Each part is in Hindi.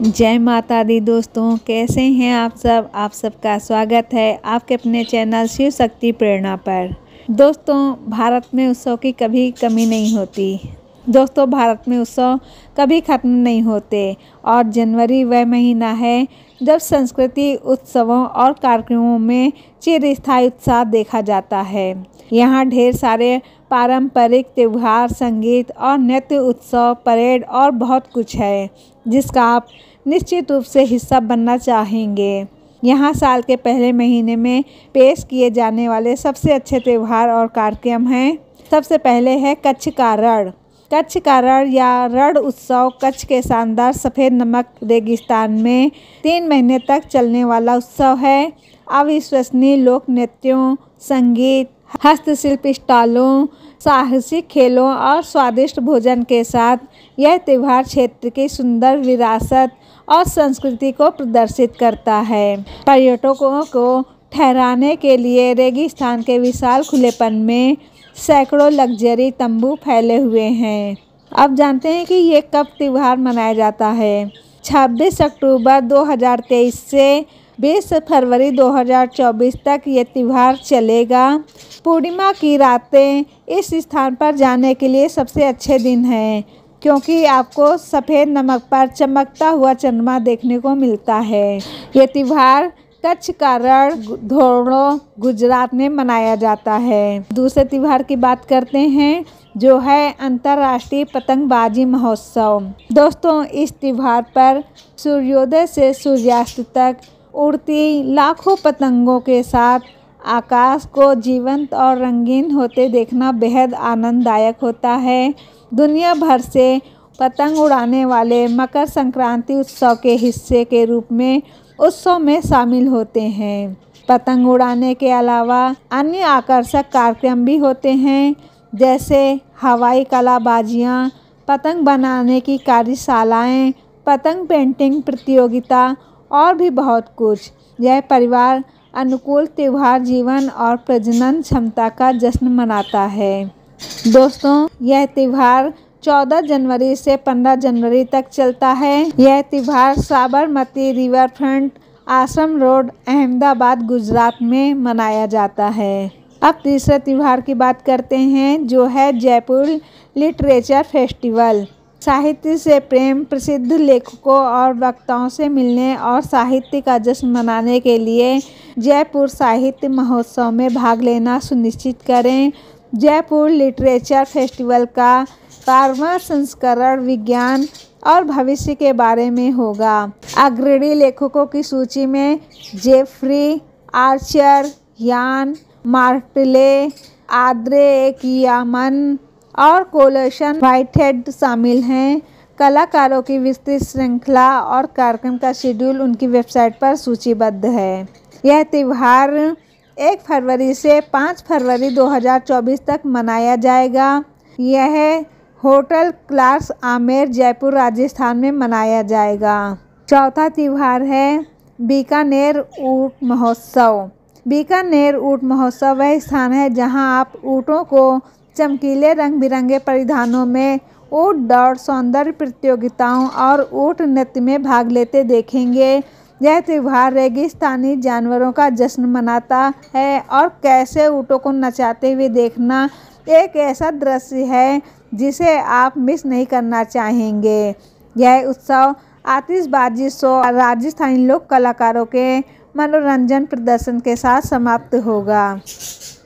जय माता दी दोस्तों, कैसे हैं आप सब? आप सबका स्वागत है आपके अपने चैनल शिव शक्ति प्रेरणा पर। दोस्तों, भारत में उत्सव की कभी कमी नहीं होती। दोस्तों, भारत में उत्सव कभी ख़त्म नहीं होते और जनवरी वह महीना है जब संस्कृति उत्सवों और कार्यक्रमों में चिरस्थायी उत्साह देखा जाता है। यहाँ ढेर सारे पारंपरिक त्यौहार, संगीत और नृत्य उत्सव, परेड और बहुत कुछ है। जिसका आप निश्चित रूप से हिस्सा बनना चाहेंगे। यहाँ साल के पहले महीने में पेश किए जाने वाले सबसे अच्छे त्यौहार और कार्यक्रम हैं। सबसे पहले है कच्छ का रण। कच्छ का रण या रण उत्सव कच्छ के शानदार सफ़ेद नमक रेगिस्तान में तीन महीने तक चलने वाला उत्सव है। अविश्वसनीय लोक नृत्यों, संगीत हस्तशिल्प स्टॉलों, साहसिक खेलों और स्वादिष्ट भोजन के साथ यह त्यौहार क्षेत्र की सुंदर विरासत और संस्कृति को प्रदर्शित करता है। पर्यटकों को ठहराने के लिए रेगिस्तान के विशाल खुलेपन में सैकड़ों लग्जरी तंबू फैले हुए हैं। अब जानते हैं कि ये कब त्यौहार मनाया जाता है? 26 अक्टूबर 2023 से 20 फरवरी 2024 तक ये त्यौहार चलेगा। पूर्णिमा की रातें इस स्थान पर जाने के लिए सबसे अच्छे दिन हैं, क्योंकि आपको सफ़ेद नमक पर चमकता हुआ चंद्रमा देखने को मिलता है। ये त्यौहार कच्छ का रण धोरणो गुजरात में मनाया जाता है। दूसरे त्यौहार की बात करते हैं, जो है अंतर्राष्ट्रीय पतंगबाजी महोत्सव। दोस्तों, इस त्यौहार पर सूर्योदय से सूर्यास्त तक उड़ती लाखों पतंगों के साथ। आकाश को जीवंत और रंगीन होते देखना बेहद आनंददायक होता है। दुनिया भर से पतंग उड़ाने वाले मकर संक्रांति उत्सव के हिस्से के रूप में उत्सव में शामिल होते हैं। पतंग उड़ाने के अलावा अन्य आकर्षक कार्यक्रम भी होते हैं, जैसे हवाई कलाबाजियाँ, पतंग बनाने की कार्यशालाएँ, पतंग पेंटिंग प्रतियोगिता और भी बहुत कुछ। यह परिवार अनुकूल त्यौहार, जीवन और प्रजनन क्षमता का जश्न मनाता है। दोस्तों, यह त्यौहार 14 जनवरी से 15 जनवरी तक चलता है। यह त्यौहार Sabarmati river front Ashram road, Ahmedabad, Gujarat में मनाया जाता है। अब तीसरे त्यौहार की बात करते हैं, जो है जयपुर लिटरेचर फेस्टिवल। साहित्य से प्रेम, प्रसिद्ध लेखकों और वक्ताओं से मिलने और साहित्य का जश्न मनाने के लिए जयपुर साहित्य महोत्सव में भाग लेना सुनिश्चित करें। जयपुर लिटरेचर फेस्टिवल का बारहवा संस्करण विज्ञान और भविष्य के बारे में होगा। अग्रणी लेखकों की सूची में जेफ्री, आर्चर, यान, मार्टले, आद्रे कियामन और कोलेशन वाइटहेड शामिल हैं। कलाकारों की विस्तृत श्रृंखला और कार्यक्रम का शेड्यूल उनकी वेबसाइट पर सूचीबद्ध है। यह त्यौहार एक फरवरी से पाँच फरवरी 2024 तक मनाया जाएगा। यह होटल क्लास आमेर, जयपुर, राजस्थान में मनाया जाएगा। चौथा त्यौहार है बीकानेर ऊट महोत्सव। बीकानेर ऊट महोत्सव वह स्थान है जहाँ आप ऊँटों को चमकीले रंग बिरंगे परिधानों में ऊँट दौड़, सौंदर्य प्रतियोगिताओं और ऊँट नृत्य में भाग लेते देखेंगे। यह त्यौहार रेगिस्तानी जानवरों का जश्न मनाता है और कैसे ऊँटों को नचाते हुए देखना एक ऐसा दृश्य है जिसे आप मिस नहीं करना चाहेंगे। यह उत्सव आतिशबाजी शो राजस्थानी लोक कलाकारों के मनोरंजन प्रदर्शन के साथ समाप्त होगा।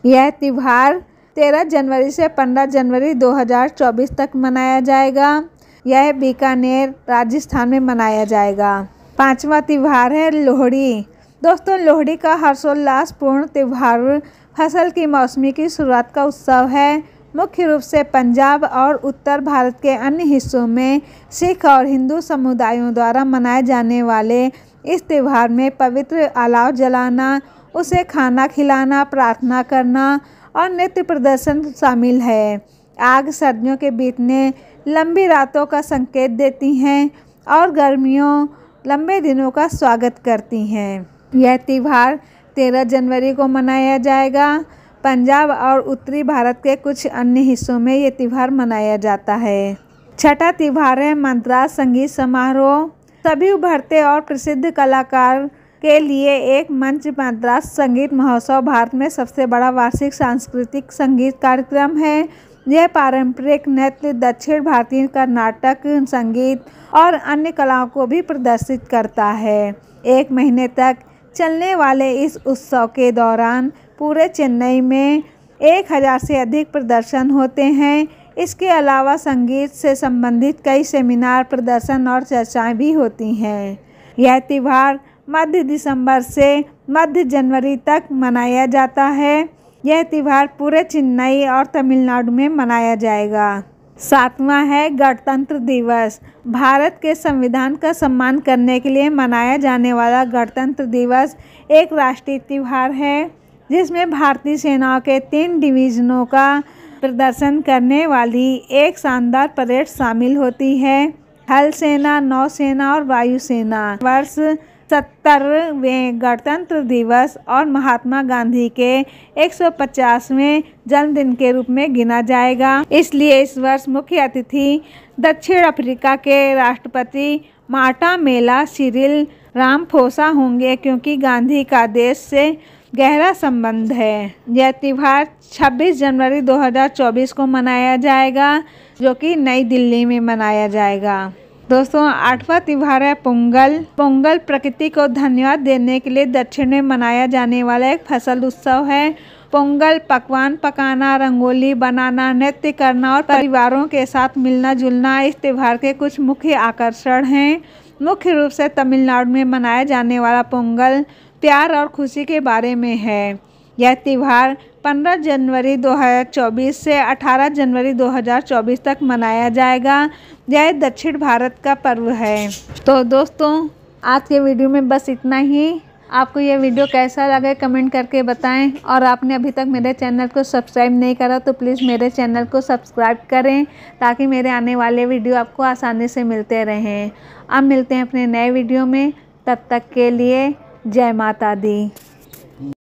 यह त्यौहार 13 जनवरी से 15 जनवरी 2024 तक मनाया जाएगा। यह बीकानेर राजस्थान में मनाया जाएगा। पांचवा त्यौहार है लोहड़ी। दोस्तों, लोहड़ी का हर्षोल्लासपूर्ण त्यौहार फ़सल की मौसमी की शुरुआत का उत्सव है। मुख्य रूप से पंजाब और उत्तर भारत के अन्य हिस्सों में सिख और हिंदू समुदायों द्वारा मनाए जाने वाले इस त्यौहार में पवित्र अलाव जलाना, उसे खाना खिलाना, प्रार्थना करना और नृत्य प्रदर्शन शामिल है। आग सर्दियों के बीतने लंबी रातों का संकेत देती हैं और गर्मियों लंबे दिनों का स्वागत करती हैं। यह त्यौहार तेरह जनवरी को मनाया जाएगा। पंजाब और उत्तरी भारत के कुछ अन्य हिस्सों में ये त्यौहार मनाया जाता है। छठा त्यौहार है मंत्रा संगीत समारोह। सभी उभरते और प्रसिद्ध कलाकार के लिए एक मंच मद्रास संगीत महोत्सव भारत में सबसे बड़ा वार्षिक सांस्कृतिक संगीत कार्यक्रम है। यह पारंपरिक नृत्य, दक्षिण भारतीय कर्नाटक संगीत और अन्य कलाओं को भी प्रदर्शित करता है। एक महीने तक चलने वाले इस उत्सव के दौरान पूरे चेन्नई में एक हज़ार से अधिक प्रदर्शन होते हैं। इसके अलावा संगीत से संबंधित कई सेमिनार, प्रदर्शन और चर्चाएँ भी होती हैं। यह त्यौहार मध्य दिसंबर से मध्य जनवरी तक मनाया जाता है। यह त्यौहार पूरे चेन्नई और तमिलनाडु में मनाया जाएगा। सातवां है गणतंत्र दिवस। भारत के संविधान का सम्मान करने के लिए मनाया जाने वाला गणतंत्र दिवस एक राष्ट्रीय त्यौहार है, जिसमें भारतीय सेनाओं के तीन डिवीजनों का प्रदर्शन करने वाली एक शानदार परेड शामिल होती है। थल सेना, नौसेना और वायुसेना। वर्ष सत्तरवें गणतंत्र दिवस और महात्मा गांधी के 150वें जन्मदिन के रूप में गिना जाएगा। इसलिए इस वर्ष मुख्य अतिथि दक्षिण अफ्रीका के राष्ट्रपति मार्टा मेला सिरिल रामफोसा होंगे क्योंकि गांधी का देश से गहरा संबंध है। यह त्यौहार 26 जनवरी 2024 को मनाया जाएगा, जो कि नई दिल्ली में मनाया जाएगा। दोस्तों, आठवां त्यौहार है पोंगल। पोंगल प्रकृति को धन्यवाद देने के लिए दक्षिण में मनाया जाने वाला एक फ़सल उत्सव है। पोंगल पकवान पकाना, रंगोली बनाना, नृत्य करना और परिवारों के साथ मिलना जुलना इस त्यौहार के कुछ मुख्य आकर्षण हैं। मुख्य रूप से तमिलनाडु में मनाया जाने वाला पोंगल प्यार और खुशी के बारे में है। यह त्यौहार 15 जनवरी 2024 से 18 जनवरी 2024 तक मनाया जाएगा। यह दक्षिण भारत का पर्व है। तो दोस्तों, आज के वीडियो में बस इतना ही। आपको यह वीडियो कैसा लगे कमेंट करके बताएँ। और आपने अभी तक मेरे चैनल को सब्सक्राइब नहीं करा तो प्लीज़ मेरे चैनल को सब्सक्राइब करें ताकि मेरे आने वाले वीडियो आपको आसानी से मिलते रहें। अब मिलते हैं अपने नए वीडियो में। तब तक के लिए जय माता दी।